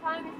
time yourself.